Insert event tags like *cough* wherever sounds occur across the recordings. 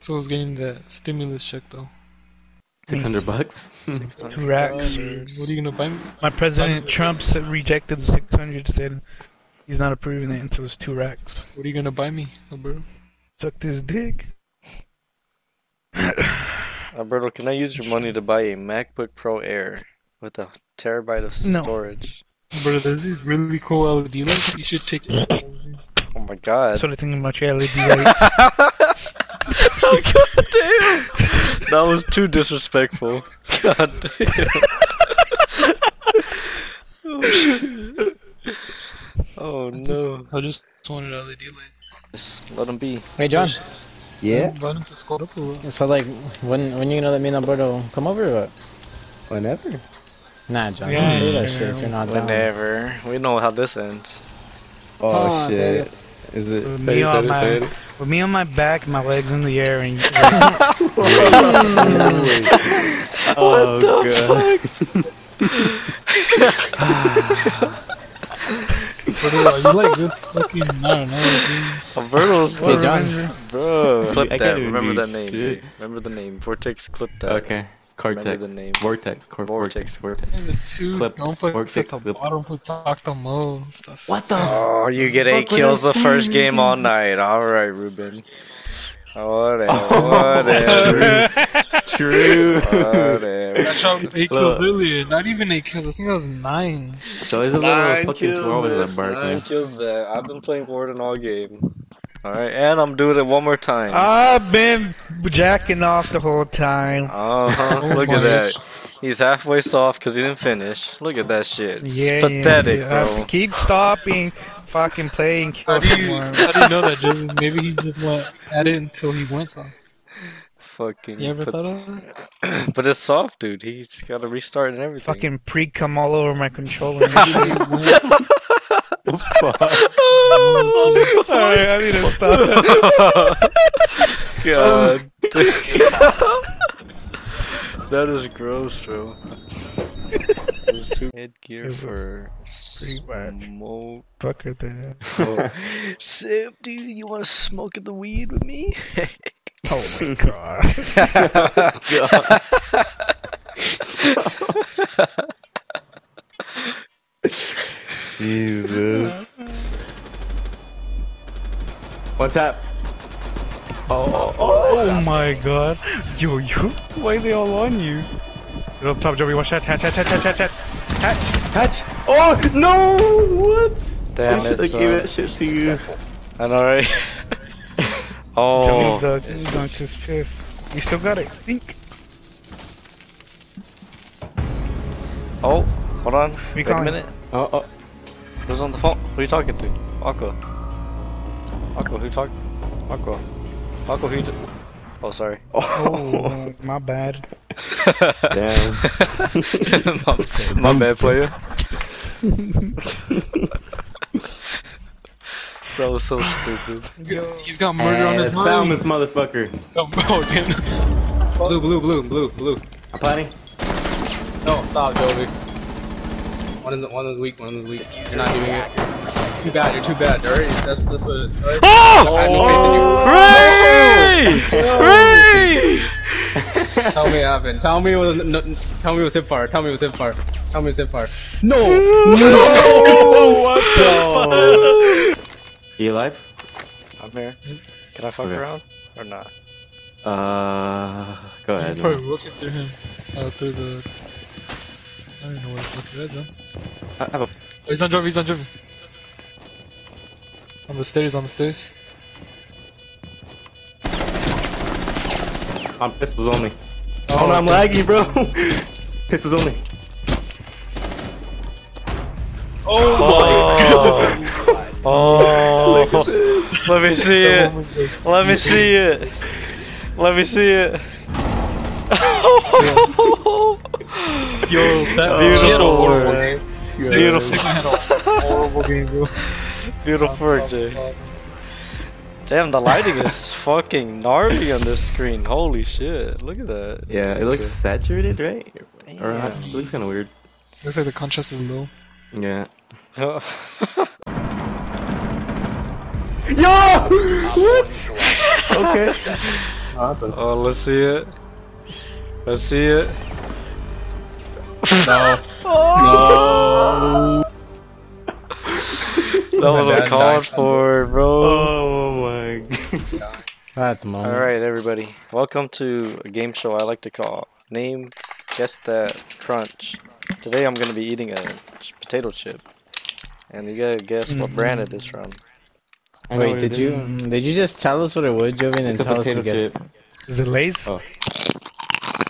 So I was getting the stimulus check though. Six hundred bucks. Two racks. What are you gonna buy me? My president Trump said, rejected the 600. Said he's not approving it until it's two racks. What are you gonna buy me, bro? Suck this dick. *coughs* Alberto, can I use your money to buy a MacBook Pro Air with a terabyte of storage? No. storage? Bro, there's these really cool LED lights. You should take it. Oh my god. Sort of thinking about your LED *laughs* lights. *laughs* oh god damn! That was too disrespectful. God damn. oh shit. Oh no. I just wanted LED lights. Just let him be. Hey, John. Yeah. Why don't you squad up a little? So, like, when when you gonna let me and Alberto come over or what? Whenever. Nah, John. Yeah, don't say that yeah. shit if you're not down. Whenever. We know how this ends. Oh Hold on, say shit. Is it? With me it, on it, my, it. with me on my back, my legs in the air, and *laughs* *laughs* oh god. Bro, *laughs* are you like this fucking? I don't know, dude. Alberto's the- John. Bro, clip I that. Remember that name. Remember the name. Vortex, clip that. Okay. Cortex. the name. Vortex. Cor- Vortex. vortex. Vortex. Is two? Clip. Don't put Vortex at the clip. bottom. Put talk the most. That's What the? Oh, you get eight kills the first said. game all night. Alright, Ruben. Whatever. Oh, *laughs* Whatever. True. *laughs* I shot eight kills earlier. Not even eight kills. I think that was nine. so there's a little Nine fucking kills twelve in this, that nine Barkley. kills that. I've been playing Warden all game. Alright, and I'm doing it one more time. I've been jacking off the whole time. Uh huh. *laughs* Oh Look at that. gosh. He's halfway soft because he didn't finish. Look at that shit. It's Yeah, pathetic, yeah, yeah. bro. Keep stopping, fucking playing. How do you how do you know that, Jimmy? Maybe he just went at it until he went off. Fucking. You ever pat- thought of that? *clears throat* but it's soft, dude. He's got to restart and everything. Fucking pre cum all over my controller. *laughs* and shit. Fuck. Alright, I need to stop. God. that is gross, bro. There's two headgear for pretty much. smoke. Fuck it, then. Oh. Sip, dude, you want to smoke the weed with me? Oh my *laughs* god. *laughs* Jesus. *laughs* One tap. Oh oh, oh, oh, oh my god. Yo, yo. Why are they all on you? Yo, top Joey, watch that. Hatch, hatch, hatch, hatch, hatch, hatch. Hatch. Oh no! What? Damn I should it, have gave that shit to you. I know, right? *laughs* Oh. dunk is pissed. You still got it. Think. Oh, hold on. We Wait a minute. Oh, oh. Who's on the phone? Who are you talking to? Aqua. Aqua, who talk? Aqua. Aqua, who t- Oh, sorry. *laughs* Oh, oh, my bad. *laughs* Damn. my, *laughs* my bad player. that was so stupid. He's got murder on his Hey, found this motherfucker. Oh, again. Blue, blue, blue, blue, blue. I'm planning. No, stop, Jovi. One in the one of the week, one of the week. You're not doing it. Too bad. You're too bad. Alright, that's that's what it is. Alright. Oh! I had no faith in you. Ray! Ray! *laughs* Tell me what happened. Tell me it was. No, tell me it was hip fire. Tell me it was hip fire. Tell me it was hip fire. No. what the? You alive? I'm here. Can I fuck Okay. around? Or not? Uh, go ahead. You probably rotate through him. Uh, through the. I don't know where the fuck is that, John. I have a. Oh, he's on driving, he's on driving. On the stairs, on the stairs. Ah, I'm pistols only. Oh, oh, no, I'm laggy, bro. *laughs* pistols only. Oh! oh! my god oh. *laughs* Let me see it! Let me see it! Let me see it! Yo, that Beautiful, she had a horrible man. game. Beautiful. Sigma had a horrible game, bro. *laughs* Beautiful work, Jay. Damn, the lighting is *laughs* fucking gnarly on this screen. Holy shit! Look at that. Yeah, it looks saturated, right? Or uh, it looks kind of weird. Looks like the contrast is low. Yeah. *laughs* *laughs* Yo! What? Okay. Oh, let's see it. Let's see it. No. Oh. No. That was My dad uncalled for, bro. Oh my god. At the moment. Alright, everybody. Welcome to a game show I like to call Name Guess That Crunch. Today I'm gonna be eating a potato chip. And you gotta guess what brand it is from. Wait, did you did you just tell us what it was, Jovi, and tell us to potato guess? Is it Lay's?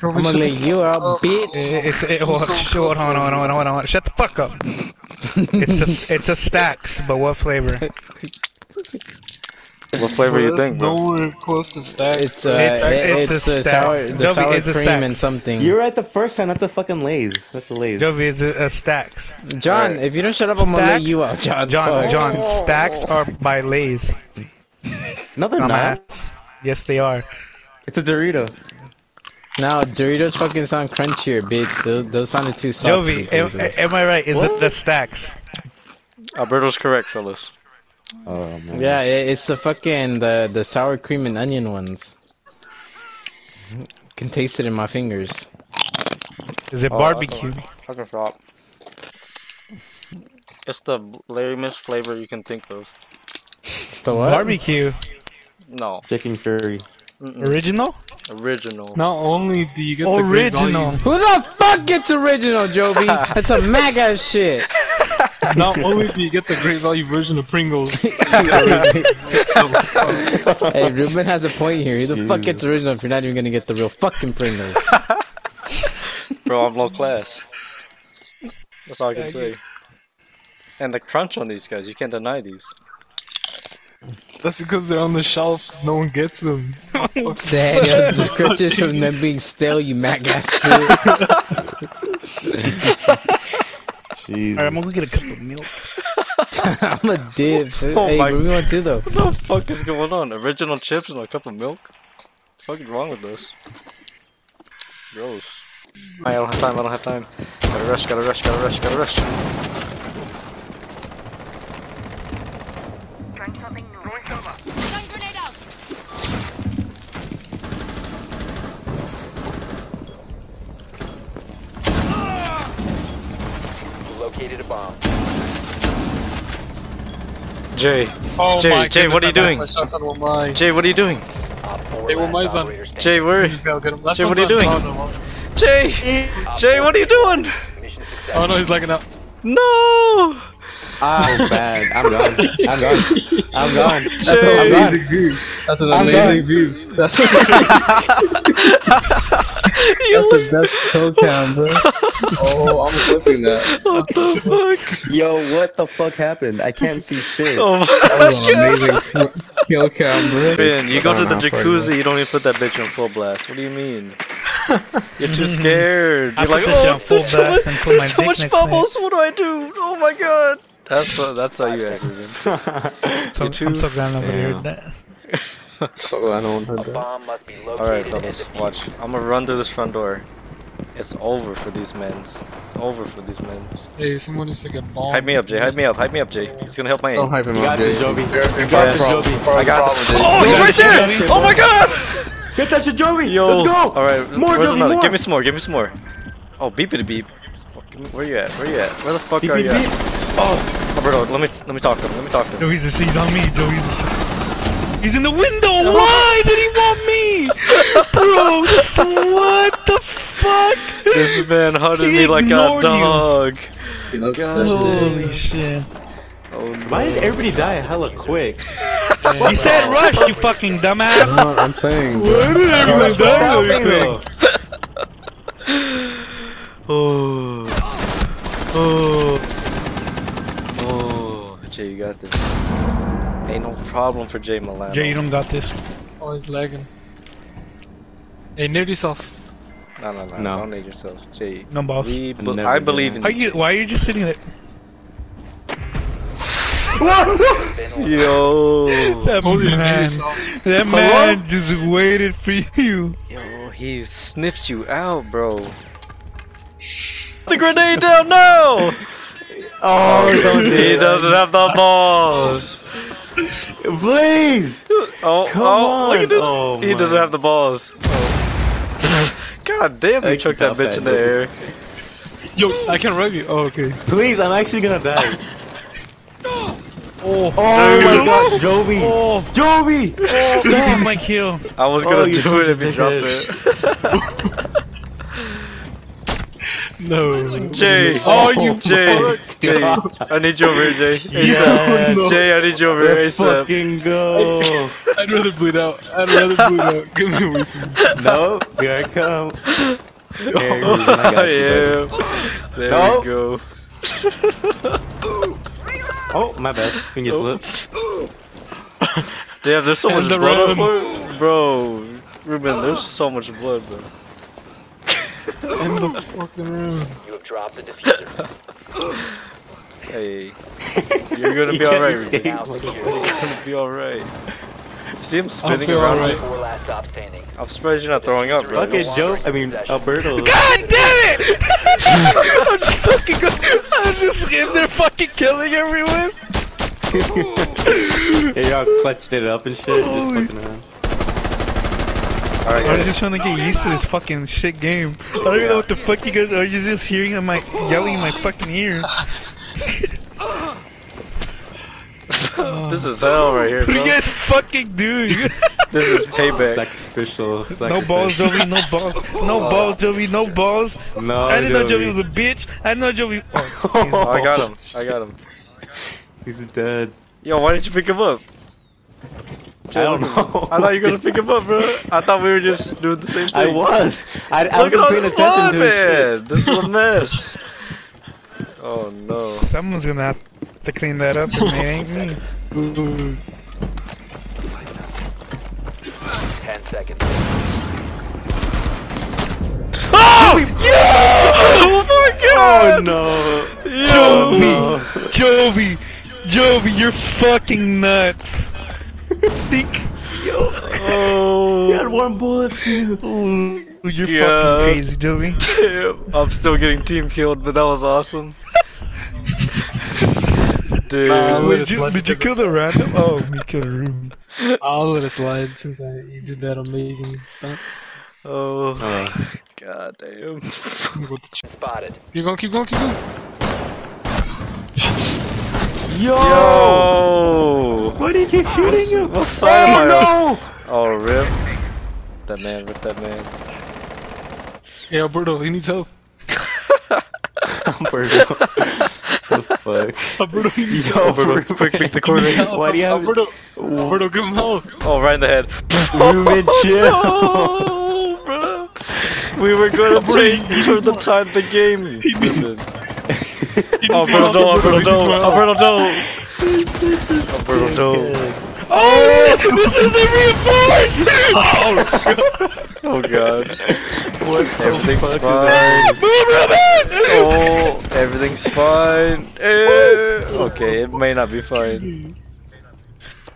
I'm gonna lay you out, bitch. It's, it, hold, so sh- hold on, hold on, hold on, hold on. Shut the fuck up. it's a *laughs* it's a Stax, but what flavor? What flavor you think, bro? Nowhere close to stack. It's uh, It's- it- it's it's, a uh, sour, the Jovi, sour cream and something. You're right the first time. That's a fucking Lay's. That's a Lay's. Jovi is a, a Stax. John, Alright. if you don't shut up, I'm gonna lay you out, John. John, Fuck. John, Stax are by Lay's. No, they're Dumbass. not. Yes, they are. It's a Dorito. No, Doritos fucking sound crunchier, bitch. Those, those sounded too soft. to Jovi, am, am I right? Is What? it the Stax? Alberto's correct, fellas. Oh man. Yeah, it, it's the fucking the the sour cream and onion ones. Can taste it in my fingers. Is it Oh, barbecue? Fucking shop. It's the lamest flavor you can think of. It's the what? Barbecue. No, Chicken curry. Mm-mm. Original? Original. Not only do you get the great Original. value, Who the fuck gets original, Jovi? *laughs* That's a MAGA shit. *laughs* not only do you get the great value version of Pringles, *laughs* hey, Ruben has a point here. Who the fuck Jesus. gets original if you're not even gonna get the real fucking Pringles? Bro, I'm low class. That's all I can say. And the crunch on these guys, you can't deny these. That's because they're on the shelf. No one gets them. *laughs* Sad, yo, the crutches from them being stale, you MAGA shit. Alright, I'm gonna go get a cup of milk. *laughs* I'm a dip. *laughs* Oh hey, my- where we want to do though? What the fuck is going on? Original chips and a cup of milk? What the fuck is wrong with this? Gross. I don't have time, I don't have time. Gotta rush, gotta rush, gotta rush, gotta rush. Located a bomb. Jay, Oh Jay, my Jay, what are you doing? lost My shots on one line. Jay, what are you doing? Op Hey, well, mine's on- Jay, where? He's gotta get him. That Jay, what are you doing? top of. Jay! Jay, what are you doing? Oh no, he's lagging out. No! Oh, bad. I'm gone. I'm gone. I'm gone. That's Jay. an amazing view. That's an I'm amazing view. That's, *laughs* *laughs* that's the best kill cam, bro. *laughs* Oh, I'm clipping that. What the fuck? Yo, what the fuck happened? I can't see shit. Oh my That was an amazing kill cam, bro. Man, you go to the Hold on, I'll jacuzzi, you don't even put that bitch on full blast. What do you mean? You're too scared. You're like, oh, there's so much, and put my there's so much next to it." bubbles. What do I do? Oh my god. That's what, that's how you act, Ruben. *laughs* So, You I'm too? so glad nobody Yeah. heard that. *laughs* So glad no one heard that. bomb must be located Alright, and fellas, watch. I'm gonna run through this front door. It's over for these men's. It's over for these men's. Hey, someone needs to get bombed. Hype me up, Jay. Hype me up. Hype me up, Jay. He's gonna help my Don't hype him You up, got this, Jay. You're- you're You got this, problem- I got problem, Oh, he's right there! Oh my god! Get that shit, Jovi. Yo. Let's go. Alright, More, where's Jovi, another? more. Give me some more. Give me some more. Oh, beepity beep. Give me- Where you at? Where you at? Where the fuck Beep, are beep, you at? beep. Oh, Alberto, let me let me talk to him. Let me talk to him. Joe, he's, he's on me. Joe, he's, he's in the window. Why did he want me? *laughs* Bro, what the fuck? This man hunted He me like a you. dog. God. Holy shit. Oh no. Why did everybody die hella quick? *laughs* You said rush, you fucking That's dumbass. what I'm saying, bro. Why did everyone die really quick? *laughs* Oh. Oh. Jay, you got this. Ain't no problem for Jay Milano. Jay, you don't got this. Oh, he's lagging. Hey, nade yourself. No, no, no, No. Don't need yourself. Jay. No boss. We I be- never I believe in Are you. you? Why are you just sitting there? *laughs* Yo. That Told you to nade man, that man just waited for you. Yo, he sniffed you out, bro. The grenade down now! Oh, he doesn't have the balls. Please! Oh, Come oh, look at this. Oh, he doesn't have the balls. Oh. *laughs* God damn, you I chucked that bitch that, in the air. Yo, I can rev you. Oh, okay. Please, I'm actually gonna die. Oh, Oh Dude. my god, Jovi! oh, Jovi! oh, my kill. I was Oh, gonna you do it if a you dropped it. *laughs* No. Jay. Oh, oh you Jay. *laughs* Jay. I need you over here, Jay. ASAP. Yeah. No. Jay, I need you over here Let's ASAP. fucking go! I'd rather bleed out. I'd rather bleed out. Give me away from me. no, here I come. *laughs* Here, Ruben, I got you, yeah. There No. we go. *laughs* Oh, my bad. Finger oh. slip. Damn, there's so And much the blood on round. floor. Bro. Ruben, there's so much blood, bro. End the fucking round. You have dropped the diffuser. *laughs* Hey. You're gonna be *laughs* alright, escape. Ruben. Now secure. You're gonna be alright. See him spinning around? alright. Four last stop standing. I'm surprised you're not throwing up, bro. Okay, Joe. I mean, Alberto. *laughs* God damn it! I'm just fucking go- I'm just in there fucking killing everyone. yeah, y'all clutched it up and shit. Just fucking around. Alright, I was guys. just trying to get used to this fucking shit game. I don't even know what the fuck you guys are. You're just hearing in my yelling in my fucking ear. *laughs* This is hell right here, What do bro. you guys fucking doing? *laughs* This is payback. Sacrificial. no balls, Jovi. No balls. No *laughs* balls, Jovi. No balls. No, I didn't know Jovi Joey. was a bitch. I didn't know Jovi. Oh, Oh, I got him. I got him. He's dead. Yo, why didn't you pick him up? I don't know. I thought you were gonna pick him up, bro. I thought we were just doing the same thing. I was. I, I wasn't paying attention to his shit. This is a *laughs* mess. Oh no. someone's gonna have to clean that up, and it ain't me. Ten seconds. Ah! Oh my god! Oh no. Jovi, Oh, Jovi, Jovi, you're fucking nuts. Think, Oh. He had one bullet too. oh, you're Yeah. fucking crazy, Jovi. Damn. I'm still getting team killed, but that was awesome. Dude. Nah, let Did you, did you kill the random? Oh, you killed a room. I'll let it slide since I, you did that amazing stunt. Oh. Uh, God damn. I'm gonna go to Spotted. Keep going, keep going, keep going. Yo! Why do you keep shooting What's, you? what side am I on? no! Oh, rip. That man, rip that man. Hey, Alberto, he needs help. *laughs* Alberto. the fuck? Alberto, he needs Yo, help. Alberto, quick, pick the corner. Help. Why do you have- Alberto, Alberto, give him help. Oh, right in the head. Ruben, chill. Oh, bro. We were gonna Bro, take he- he for the more. time the game. Ruben. *laughs* He needs Alberto, help. don't, Alberto, he don't. Alberto, don't. Alberto. Oh, this is a reinforced! Oh god. What Everything's fuck is fine. that? Move, Ruben! Oh, everything's fine. Eh, okay, it may not be fine.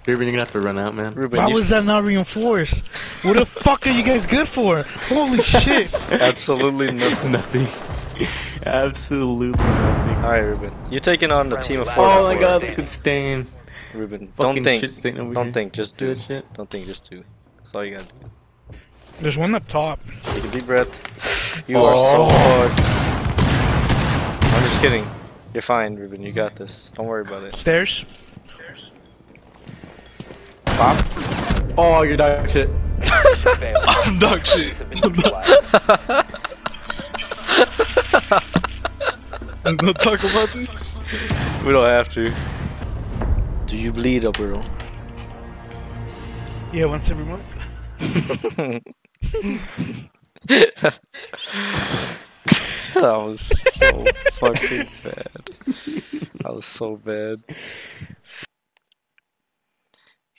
Ruben, you're gonna have to run out, man. Ruben, Why was that not reinforced? What the fuck are you guys good for? Holy shit! *laughs* absolutely nothing. *laughs* Nothing. Absolutely nothing. Alright, Ruben. You're taking on the team of four. Oh my god, look at stain. Ruben, don't think. shit stain over Don't here. think, just do. that shit? Don't think, just do. That's all you gotta do. There's one up top. Take a deep breath. You are so oh. fucked. I'm just kidding. You're fine, Ruben. You got this. Don't worry about it. Stairs. Stairs. Pop. Oh, you're dog shit. Failed. *laughs* *laughs* I'm dog shit. *laughs* Have been neutralized. Let's not talk about this. We don't have to. Do you bleed, Alberto? Yeah, once every month. *laughs* that was so fucking bad. That was so bad.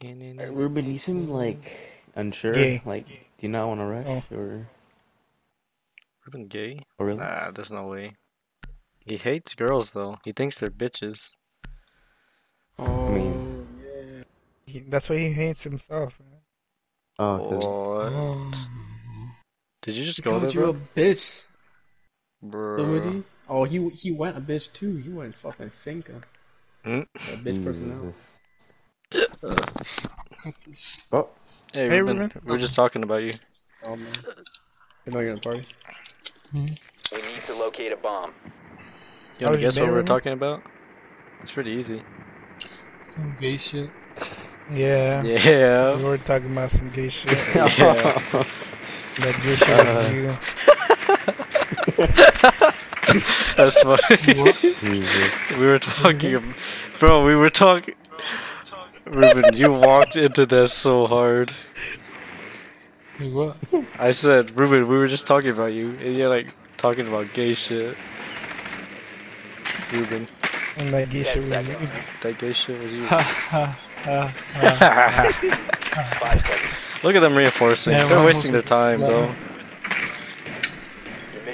Ruben, you seem like unsure. Gay. Like, do you not want to rush Oh. or, Ruben gay? Oh, really? Nah, there's no way. He hates girls though. He thinks they're bitches. I mean, He, that's why he hates himself. Man. oh, 'cause- What? Did you just go Called there, you a bro? bitch, Bro. somebody. Oh, he he went a bitch too. He went fucking thinker. Hmm? A bitch personality. Jesus. *laughs* Oh, Hey, Hey, Ruben, Ruben. We're just talking about you. Oh man. You know you're in the party. We need to locate a bomb. You How wanna oh, guess what we're talking about? It's pretty easy. Some gay shit. Yeah. Yeah. We Yeah. were talking about some gay shit. *laughs* yeah. *laughs* that gay shit was uh-huh. you. *laughs* That's funny. Jesus. we were talking, ab- bro. We were talking. Ruben, you walked into this so hard. Hey, what? I said, Ruben, we were just talking about you, and you're like talking about gay shit. Ruben, And that gay shit was you. that gay shit was you. *laughs* Look at them reinforcing. Yeah, They're wasting their time, bro.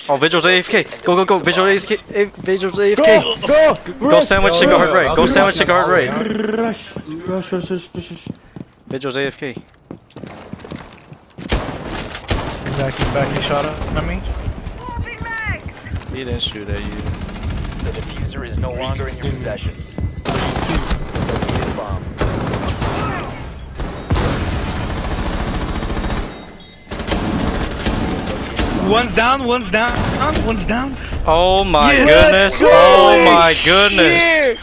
Oh, Vigil's AFK. Go, go, go. and Vigil AFK. Vigil's AFK. Go! Go Go sandwich, take a hard right. Go sandwich, take a hard right. Rush! Rush, rush, rush, rush, rush. Vigil's AFK. Exactly. Back he shot at me. He didn't shoot at you. The diffuser is no longer in your possession. Locate bomb. One's down, one's down, one's down. Oh my Yeah. goodness. Oh my goodness. Shit.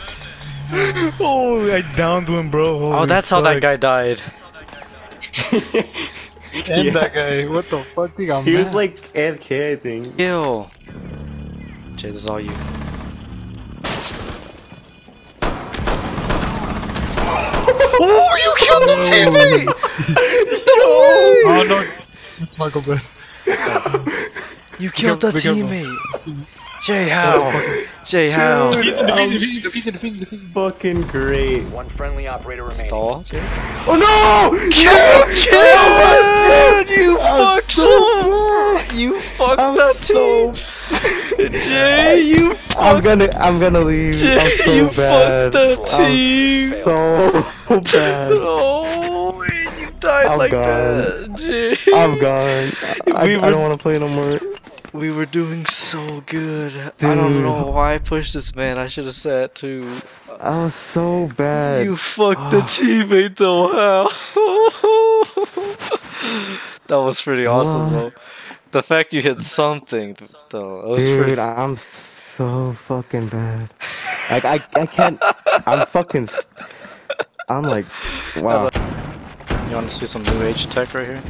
Oh, I downed one, bro. Oh, Holy that's how that guy died. *laughs* And *laughs* Yeah. that guy, what the fuck? He got He was like AFK, I think. Kill. Jay, this is all you. *laughs* oh, you killed the teammate! Oh, *laughs* oh no! It's Michael Bay. You killed the Be teammate. Jay, how? Jay, how? Defease him, defease him, um, defease him, defease him, defease him, defease him. Fucking great. One friendly operator remaining. Stall, Jay? Oh no! Kill, kill! Oh, you I'm fucked so *laughs* up! You fucked I'm that so- team! *laughs* Jay, you I'm gonna, I'm gonna leave. Jay, I'm so you bad. fucked that I'm team! *laughs* So bad. Oh, you died I'm like gone. that, Jay. I'm gone. I, We I were- don't want to play no more. We were doing so good. Dude. I don't know why I pushed this man. I should have sat too. I was so bad. You fucked the Ah. teammate though. How? *laughs* that was pretty awesome What? though. The fact you hit something though. Dude, pretty. I'm so fucking bad. Like I, I can't. I'm fucking. I'm like, *laughs* wow. You want to see some new age tech right here?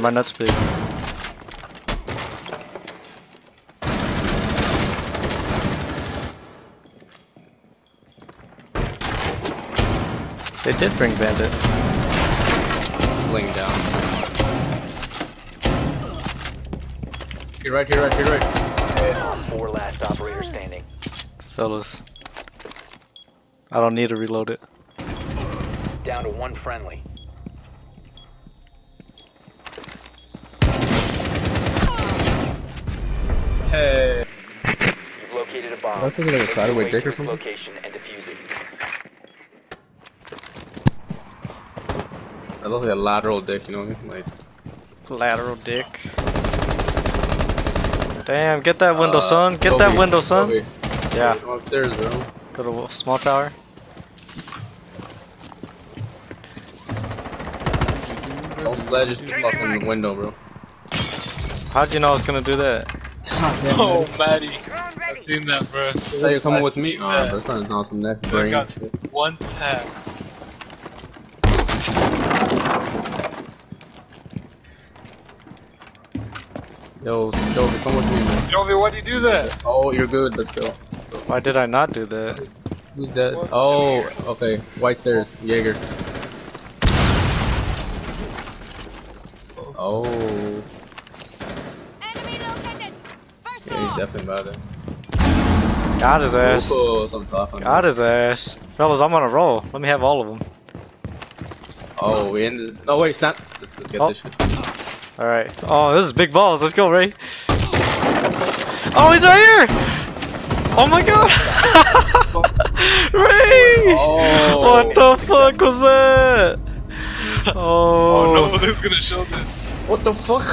Recover the diffuser. I might not. They did bring Bandit. Laying down. Here, right, here, right, here, right. Four last operator standing. Fellas. I don't need to reload it. Down to one friendly. Bomb. That's looking like a sideway dick or something. Location and defuse it. That looks like a lateral dick, you know what I mean? Like, Lateral dick. Damn, get that window, uh, son. Get that Kobe, window, son. Kobe. Yeah, Come upstairs, bro. go to w- small tower. Don't sledge the fucking window, bro. How'd you know I was gonna do that? *laughs* Oh, Maddie. I've seen that, bro. Hey, you're coming with me? seen Oh, that. bro, it's not on some next brain got- shit. One tap. Yo, Joe, come with me, man. Jovi, why'd you do that? Oh, you're good, but still. So, Why did I not do that? who's dead? Oh, okay. White stairs, Jaeger. Oh, Enemy located. First yeah, he's floor. definitely about it. Got his ass. Something. Got his ass. Fellas, I'm on a roll. Let me have all of them. Oh, we in this. No, wait, snap. Let's, let's get Oh. this shit. Alright. Oh, this is big balls. Let's go, Ray. Oh, he's right here! Oh my god! *laughs* Ray! Oh. What the fuck was that? *laughs* Oh Oh, no, who's gonna show this? What the fuck?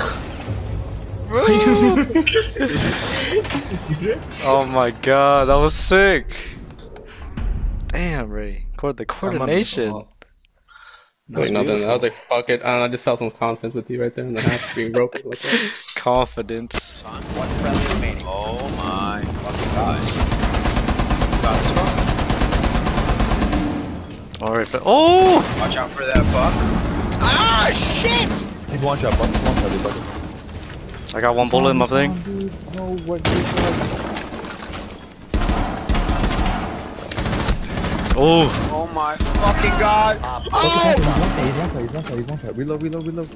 *laughs* *laughs* oh my god, that was sick. Damn, Ray. Co- the coordination. Wait, nothing. I was like, fuck it. I don't know. I just felt some confidence with you right there, in the hatch being broken. *laughs* Like that. Confidence. One friendly remaining. Oh my fucking god. Alright, but oh! Watch out for that buck. Ah shit! He's one shot, one shot, everybody. I got one bullet in my thing. Oh, Oh my fucking god. Ah, oh! He's one shot, he's one shot, he's one shot, he's one shot. Reload, reload, reload.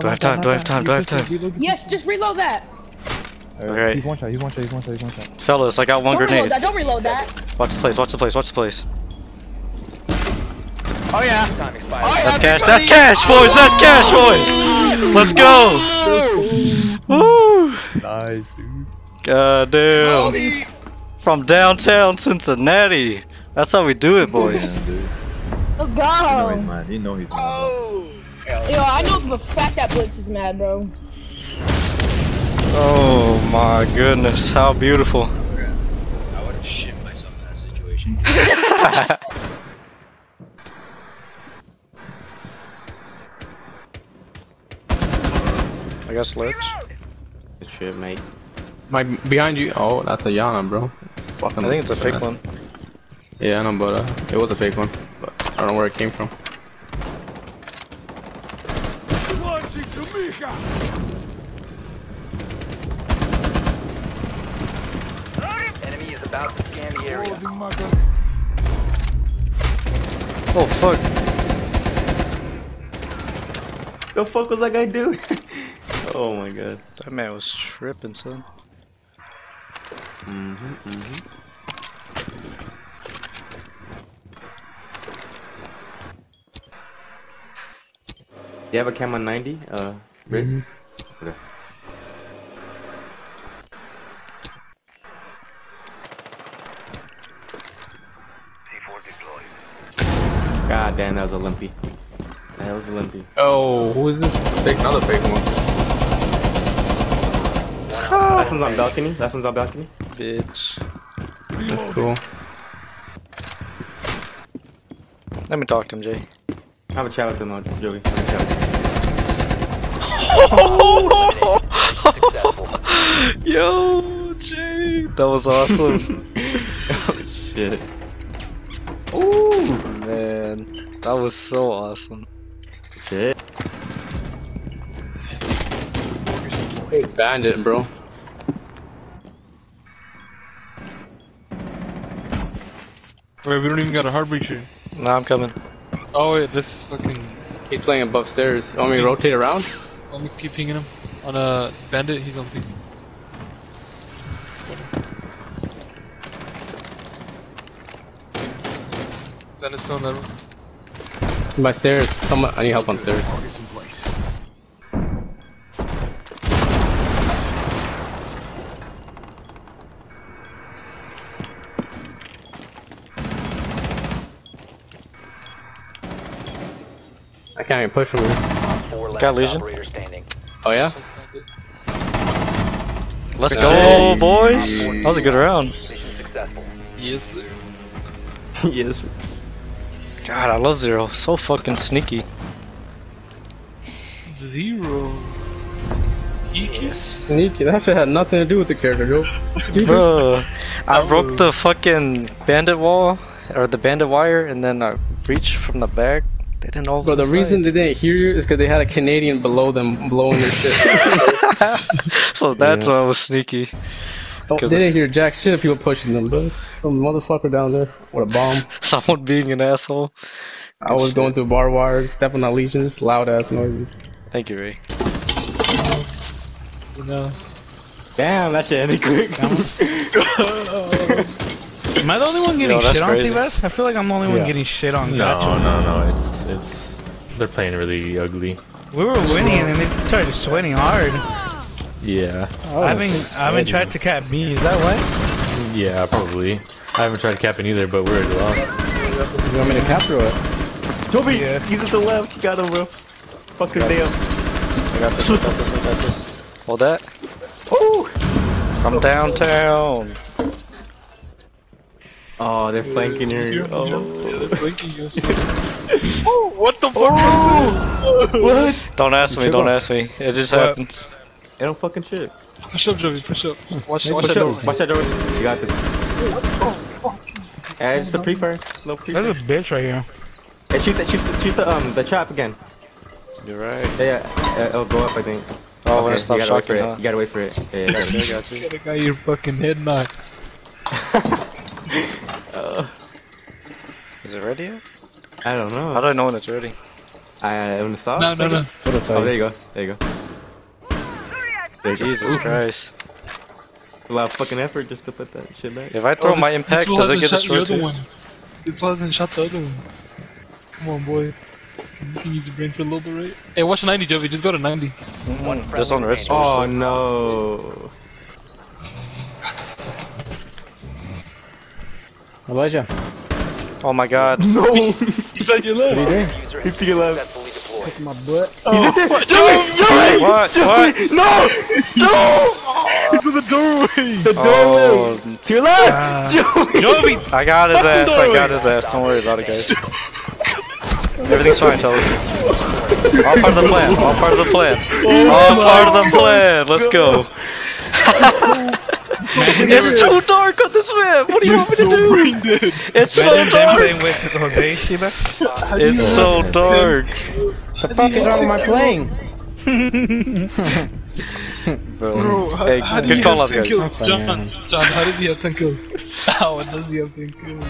Do I have time? Do I have time? Do I have time? Yes, just reload that. reload. Okay. He's one shot, he's one shot, he's one shot, he's one shot. fellas, I got one Don't reload grenade. that. Don't reload that. Watch the place, watch the place, watch the place. Oh yeah. Oh yeah. That's cash, that's cash, boys, that's cash, boys! Let's go! Woo! Nice, dude. God damn. From downtown Cincinnati. That's how we do it, boys. Dude. Oh, Let's You know he's go. mad. You know he's mad. Oh. Yo, I know for a fact that Blitz is mad, bro. Oh my goodness, how beautiful. I would have shit myself in that situation. *laughs* *laughs* I got sledge. Good shit, mate. My behind you. Oh, that's a Iana, bro. It's fucking. I think it's a fake one. Yeah, I know, but uh, it was a fake one. But I don't know where it came from. Enemy is about to scan the area. Oh fuck. The fuck was that guy doing? *laughs* oh my god. That man was tripping, son. Mm-hmm, mm-hmm. You have a cam on 90? Uh, Rick? Okay. God damn, that was a limpy. That was a limpy. Oh, who is this? Fake, another fake one. Last one's on balcony. Last one's on balcony. Bitch. That's cool. Let me talk to him, Jay. Have a chat with him, Joey. Have a chat with him. Successful. *laughs* Yo, Jay. That was awesome. oh *laughs* shit. Ooh, man. That was so awesome. Shit. Hey, bandit, bro. Wait, we don't even got a hard breacher. Nah, I'm coming. Oh wait, this is fucking. He's playing above stairs. Want me to rotate around? Let me keep pinging him. On a bandit, he's on thing. Bandit's still in that room. By stairs. Someone. I need help on stairs. I can't even push him. here. Four last Got Legion. Oh yeah? Let's Hey. go, boys. That was a good round. Mission successful. Yes, sir. *laughs* yes. God, I love Zero. So fucking sneaky. Zero. Yes. Sneaky. That shit had nothing to do with the character, Joe. Bro, I broke the fucking bandit wall, or the bandit wire, and then I reached from the back. They didn't all. Bro, the reason they didn't hear you is because they had a Canadian below them blowing their shit. *laughs* So that's Yeah. why I was sneaky. Oh, they 'Cause- didn't hear jack shit of people pushing them, bro. Some motherfucker down there with a bomb. *laughs* Someone being an asshole. I was going through bar wire, stepping on legions, loud ass noises. Thank you, Ray. You know. Damn, that shit ended quick. *laughs* Am I the only one *laughs* getting Yo, that's shit on crazy. I feel like I'm the only one getting shit on No, Gacho. no, no. It's it's they're playing really ugly. We were winning and they started sweating hard. Yeah. Oh, I haven't, I haven't tried to cap B, is that what? Yeah, probably. I haven't tried capping either, but we're already lost. You want me to capture it? Toby, yeah. he's at the left. Got him, bro. Fucking damn. I got this, I got this, I got this. Hold that. Oh! From downtown. Oh, they're flanking her. Oh. they're flanking you! *laughs* Oh, what the fuck? *laughs* What? Don't ask me, don't ask me. It just What? happens. They don't fucking shit. Push up, Joey, push up. Watch, watch Push that up. door. Watch that door. You got this. Yeah, just a pre-fire. No pre-fire. There's a bitch right here. Hey, shoot the, shoot the, shoot the, um, the trap again. You're right. Yeah, yeah, yeah, it'll go up, I think. Oh, when okay, it stops you gotta wait for shocking, it. huh? You gotta wait for it. Yeah, yeah, Got yeah. *laughs* you, got you. Gotta got your fucking head knocked. Is it ready yet? I don't know. How do I know when it's ready? I when the saw. No, no, no. Oh, there you go. There you go. There you go. Jesus Ooh, Christ. A lot of fucking effort just to put that shit back. If I throw Oh, my this- impact, this fool does it hasn't get shot your destroyed other too? one. This one hasn't shot the other one. Come on, boy. You can use your brain for a little bit, right? Hey, watch 90, Jovi. Just go to 90. Mm, This one red store. Oh no. Elijah, Oh my god. *laughs* No. He's on your what left. are you doing? He's to your left. Successfully deployed. My butt. What? What? No! No! *laughs* He's in the doorway. The doorway! Oh, To your left! Ah. Joey! Jovi! I got his ass. I got his ass. Don't worry about it, guys. *laughs* Everything's fine, fellas. All part of the plan. All part of the plan. All part of the plan. Let's go. It's too dark on this map. What do you want me to do? brain. It's so Imagine them dark. playing with Jose, Shiba. It's so dark. The fuck is wrong with my playing? *laughs* Bro. Bro, how, Hey, how good call have out, guys. kills? That's fine, John. John, how does he have 10 kills? *laughs* How does he have 10 kills?